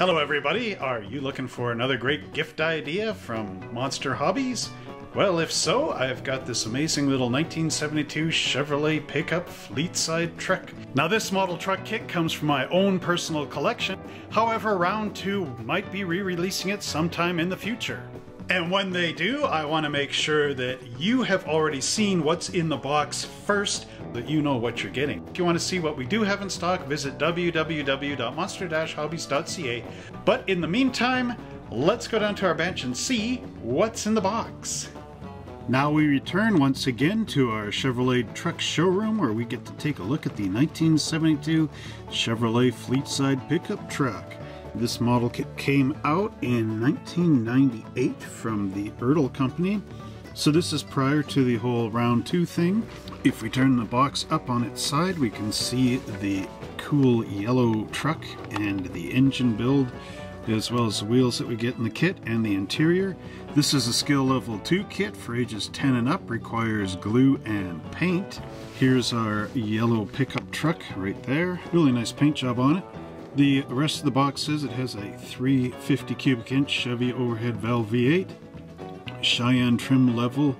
Hello, everybody. Are you looking for another great gift idea from Monster Hobbies? Well, if so, I've got this amazing little 1972 Chevrolet pickup fleet-side truck. Now, this model truck kit comes from my own personal collection. However, Round 2 might be re-releasing it sometime in the future. And when they do, I want to make sure that you have already seen what's in the box first that you know what you're getting. If you want to see what we do have in stock, visit www.monster-hobbies.ca. But in the meantime, let's go down to our bench and see what's in the box. Now we return once again to our Chevrolet truck showroom where we get to take a look at the 1972 Chevrolet Fleetside pickup truck. This model kit came out in 1998 from the Ertl company. So this is prior to the whole round two thing. If we turn the box up on its side, we can see the cool yellow truck and the engine build, as well as the wheels that we get in the kit and the interior. This is a skill level 2 kit for ages 10 and up, requires glue and paint. Here's our yellow pickup truck right there. Really nice paint job on it. The rest of the box says it has a 350 cubic inch Chevy overhead valve V8, Cheyenne trim level,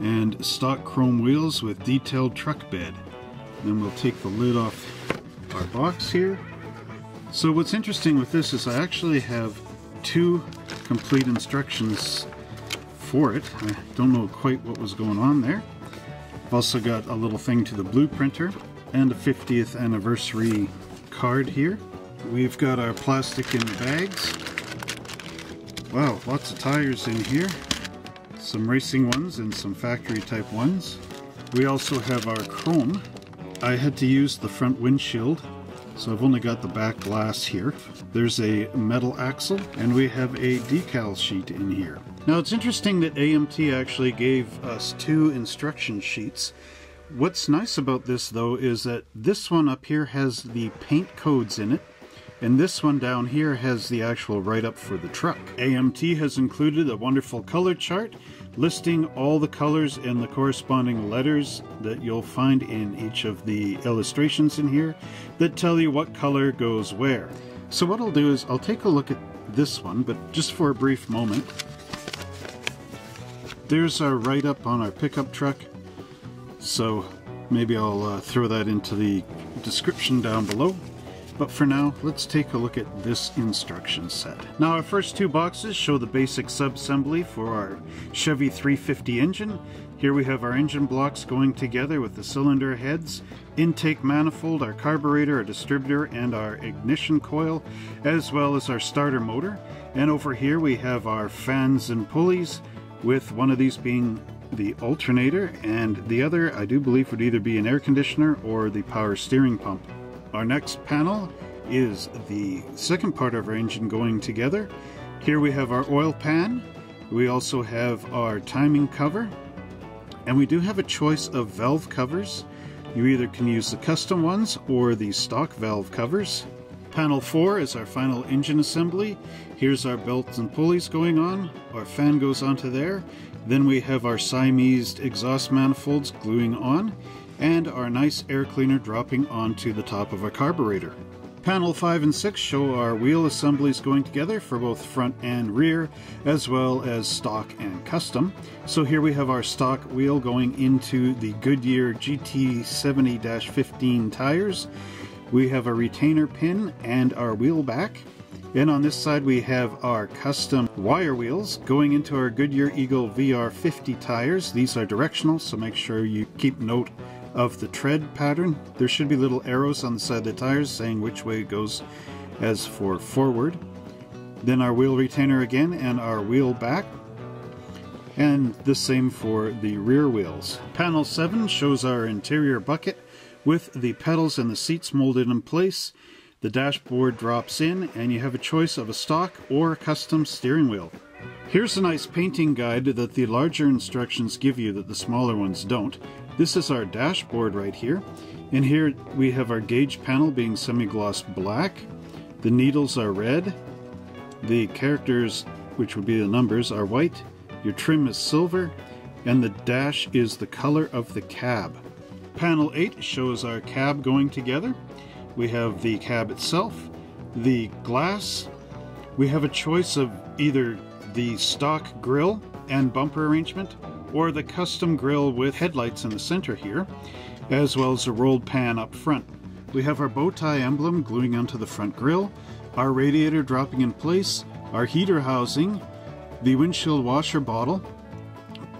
and stock chrome wheels with detailed truck bed. Then we'll take the lid off our box here. So what's interesting with this is I actually have two complete instructions for it. I don't know quite what was going on there. I've also got a little thing to the blueprinter and a 50th anniversary card here. We've got our plastic in bags. Wow, lots of tires in here some racing ones and some factory type ones. We also have our chrome. I had to use the front windshield, so I've only got the back glass here. There's a metal axle, and we have a decal sheet in here. Now it's interesting that AMT actually gave us two instruction sheets. What's nice about this though is that this one up here has the paint codes in it, and this one down here has the actual write-up for the truck. AMT has included a wonderful color chart listing all the colors and the corresponding letters that you'll find in each of the illustrations in here that tell you what color goes where. So what I'll do is I'll take a look at this one, but just for a brief moment. There's our write-up on our pickup truck. So maybe I'll uh, throw that into the description down below. But for now, let's take a look at this instruction set. Now our first two boxes show the basic sub-assembly for our Chevy 350 engine. Here we have our engine blocks going together with the cylinder heads, intake manifold, our carburetor, our distributor, and our ignition coil, as well as our starter motor. And over here we have our fans and pulleys, with one of these being the alternator, and the other I do believe would either be an air conditioner or the power steering pump. Our next panel is the second part of our engine going together. Here we have our oil pan. We also have our timing cover. And we do have a choice of valve covers. You either can use the custom ones or the stock valve covers. Panel 4 is our final engine assembly. Here's our belts and pulleys going on. Our fan goes onto there. Then we have our Siamese exhaust manifolds gluing on and our nice air cleaner dropping onto the top of our carburetor. Panel 5 and 6 show our wheel assemblies going together for both front and rear, as well as stock and custom. So here we have our stock wheel going into the Goodyear GT70-15 tires. We have a retainer pin and our wheel back. And on this side we have our custom wire wheels going into our Goodyear Eagle VR50 tires. These are directional, so make sure you keep note of the tread pattern. There should be little arrows on the side of the tires saying which way it goes as for forward. Then our wheel retainer again and our wheel back. And the same for the rear wheels. Panel 7 shows our interior bucket with the pedals and the seats molded in place. The dashboard drops in and you have a choice of a stock or a custom steering wheel. Here's a nice painting guide that the larger instructions give you that the smaller ones don't. This is our dashboard right here. And here we have our gauge panel being semi-gloss black. The needles are red. The characters, which would be the numbers, are white. Your trim is silver. And the dash is the color of the cab. Panel 8 shows our cab going together. We have the cab itself, the glass, We have a choice of either the stock grille and bumper arrangement or the custom grille with headlights in the center here, as well as a rolled pan up front. We have our bow tie emblem gluing onto the front grille, our radiator dropping in place, our heater housing, the windshield washer bottle,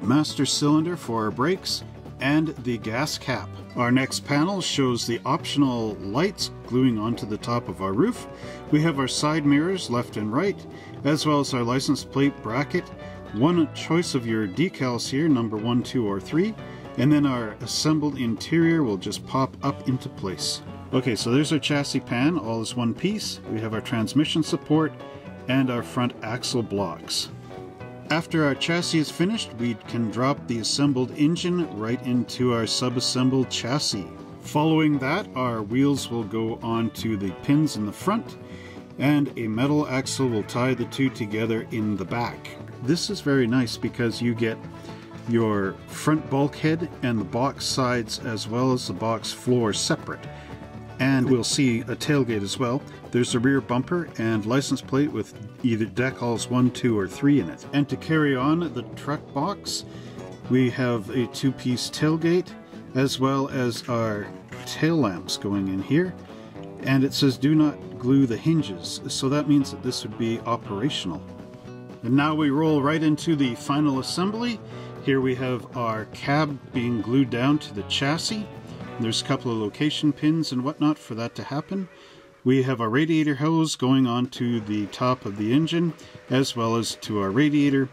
master cylinder for our brakes, and the gas cap. Our next panel shows the optional lights gluing onto the top of our roof. We have our side mirrors left and right, as well as our license plate bracket, one choice of your decals here, number one, two, or three, and then our assembled interior will just pop up into place. Okay, so there's our chassis pan, all as one piece. We have our transmission support and our front axle blocks. After our chassis is finished, we can drop the assembled engine right into our sub-assembled chassis. Following that, our wheels will go onto the pins in the front, and a metal axle will tie the two together in the back. This is very nice because you get your front bulkhead and the box sides as well as the box floor separate and we'll see a tailgate as well. There's a rear bumper and license plate with either decals 1, 2, or 3 in it. And to carry on the truck box, we have a two-piece tailgate as well as our tail lamps going in here. And it says do not glue the hinges, so that means that this would be operational. And now we roll right into the final assembly. Here we have our cab being glued down to the chassis. There's a couple of location pins and whatnot for that to happen. We have a radiator hose going onto the top of the engine as well as to our radiator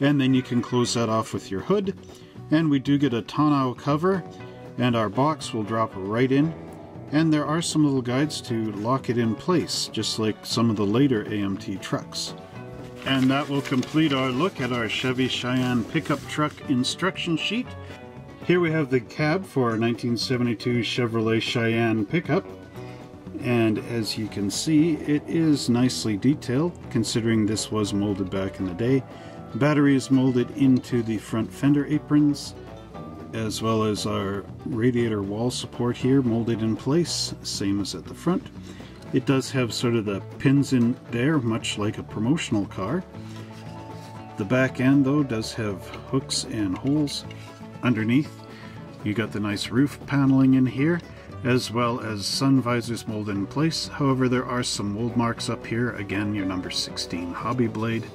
and then you can close that off with your hood and we do get a tonneau cover and our box will drop right in and there are some little guides to lock it in place just like some of the later AMT trucks. And that will complete our look at our Chevy Cheyenne pickup truck instruction sheet. Here we have the cab for our 1972 Chevrolet Cheyenne pickup. And as you can see, it is nicely detailed, considering this was molded back in the day. Battery is molded into the front fender aprons, as well as our radiator wall support here molded in place, same as at the front. It does have sort of the pins in there, much like a promotional car. The back end, though, does have hooks and holes underneath. You got the nice roof paneling in here, as well as sun visors molded in place. However, there are some mold marks up here. Again, your number 16 hobby blade.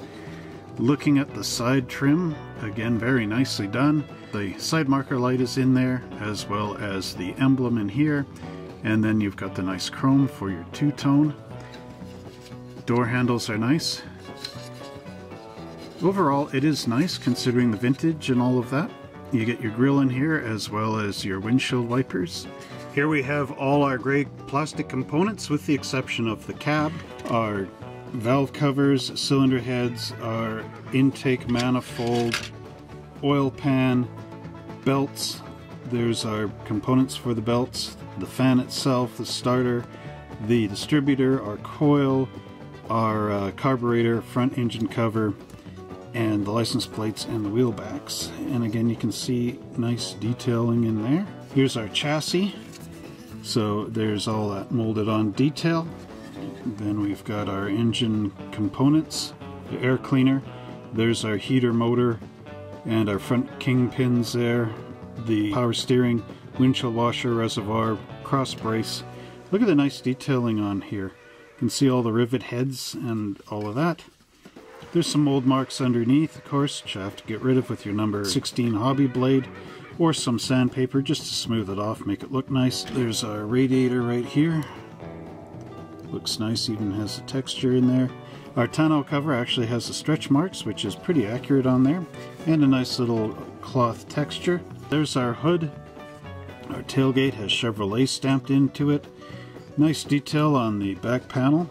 Looking at the side trim, again, very nicely done. The side marker light is in there, as well as the emblem in here. And then you've got the nice chrome for your two-tone. Door handles are nice. Overall, it is nice considering the vintage and all of that. You get your grill in here as well as your windshield wipers. Here we have all our gray plastic components with the exception of the cab, our valve covers, cylinder heads, our intake manifold, oil pan, belts. There's our components for the belts, the fan itself, the starter, the distributor, our coil, our uh, carburetor, front engine cover, and the license plates and the wheel backs. And again, you can see nice detailing in there. Here's our chassis. So there's all that molded on detail. Then we've got our engine components, the air cleaner. There's our heater motor and our front kingpins there, the power steering, windshield washer, reservoir, cross brace. Look at the nice detailing on here. You can see all the rivet heads and all of that. There's some mold marks underneath, of course, which you have to get rid of with your number 16 hobby blade or some sandpaper just to smooth it off, make it look nice. There's our radiator right here. Looks nice, even has a texture in there. Our tonneau cover actually has the stretch marks, which is pretty accurate on there, and a nice little cloth texture. There's our hood. Our tailgate has Chevrolet stamped into it. Nice detail on the back panel.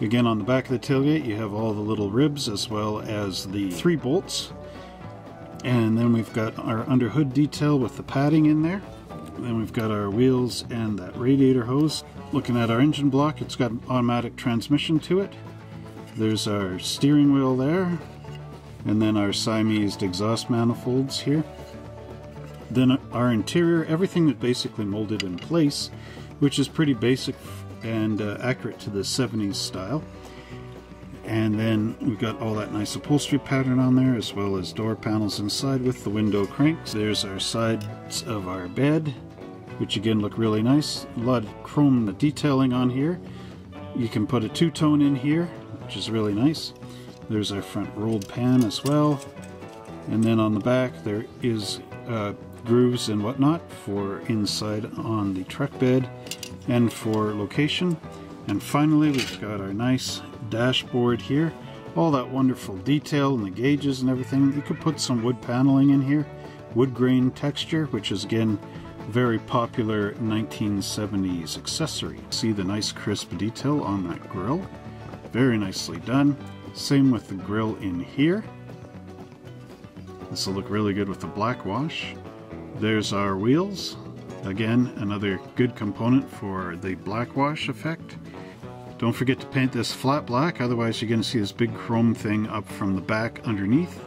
Again, on the back of the tailgate, you have all the little ribs as well as the three bolts. And then we've got our underhood detail with the padding in there. Then we've got our wheels and that radiator hose. Looking at our engine block, it's got an automatic transmission to it. There's our steering wheel there. And then our Siamese exhaust manifolds here. Then our interior, everything is basically molded in place, which is pretty basic and uh, accurate to the 70s style. And then we've got all that nice upholstery pattern on there, as well as door panels inside with the window cranks. There's our sides of our bed, which again look really nice. A lot of chrome detailing on here. You can put a two-tone in here, which is really nice. There's our front rolled pan as well. And then on the back there is uh, grooves and whatnot for inside on the truck bed and for location. And finally we've got our nice dashboard here. All that wonderful detail and the gauges and everything. You could put some wood paneling in here. Wood grain texture, which is again very popular 1970s accessory. See the nice crisp detail on that grill. Very nicely done. Same with the grill in here. This will look really good with the black wash. There's our wheels. Again, another good component for the black wash effect. Don't forget to paint this flat black, otherwise you're going to see this big chrome thing up from the back underneath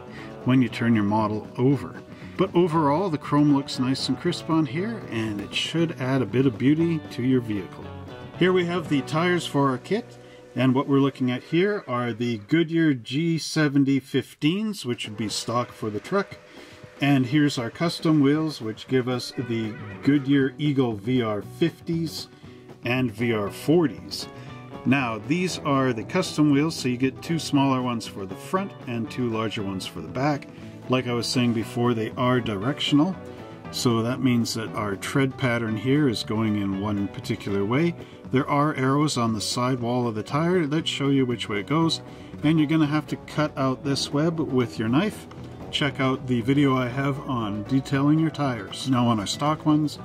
when you turn your model over. But overall, the chrome looks nice and crisp on here, and it should add a bit of beauty to your vehicle. Here we have the tires for our kit, and what we're looking at here are the Goodyear G7015s, which would be stock for the truck. And here's our custom wheels, which give us the Goodyear Eagle VR50s and VR40s. Now, these are the custom wheels, so you get two smaller ones for the front and two larger ones for the back. Like I was saying before, they are directional. So that means that our tread pattern here is going in one particular way. There are arrows on the side wall of the tire that show you which way it goes. And you're going to have to cut out this web with your knife. Check out the video I have on detailing your tires. Now on our stock ones,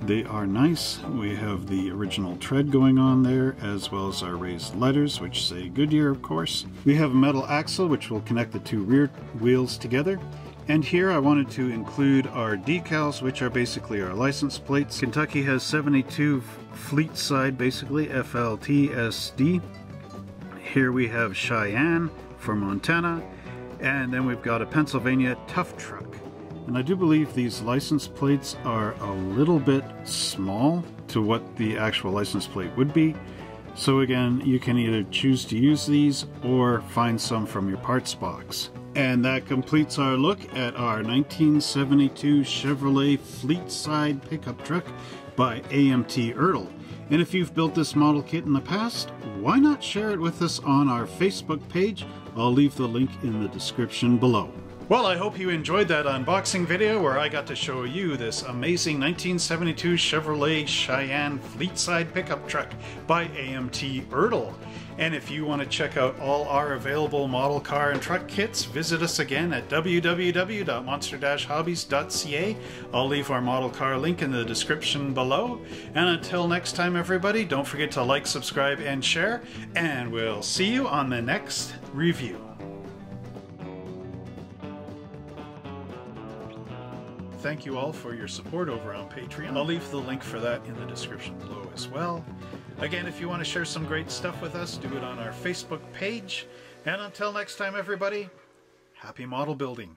they are nice. We have the original tread going on there, as well as our raised letters, which say Goodyear, of course. We have a metal axle, which will connect the two rear wheels together. And here I wanted to include our decals, which are basically our license plates. Kentucky has 72 fleet side, basically, FLTSD. Here we have Cheyenne for Montana. And then we've got a Pennsylvania tough truck. And I do believe these license plates are a little bit small to what the actual license plate would be. So again, you can either choose to use these or find some from your parts box. And that completes our look at our 1972 Chevrolet Fleetside pickup truck by AMT Ertl. And if you've built this model kit in the past, why not share it with us on our Facebook page? I'll leave the link in the description below. Well, I hope you enjoyed that unboxing video where I got to show you this amazing 1972 Chevrolet Cheyenne Fleetside pickup truck by AMT Ertl. And if you want to check out all our available model car and truck kits, visit us again at www.monster-hobbies.ca. I'll leave our model car link in the description below. And until next time, everybody, don't forget to like, subscribe, and share. And we'll see you on the next review. Thank you all for your support over on Patreon. I'll leave the link for that in the description below as well. Again, if you want to share some great stuff with us, do it on our Facebook page. And until next time, everybody, happy model building.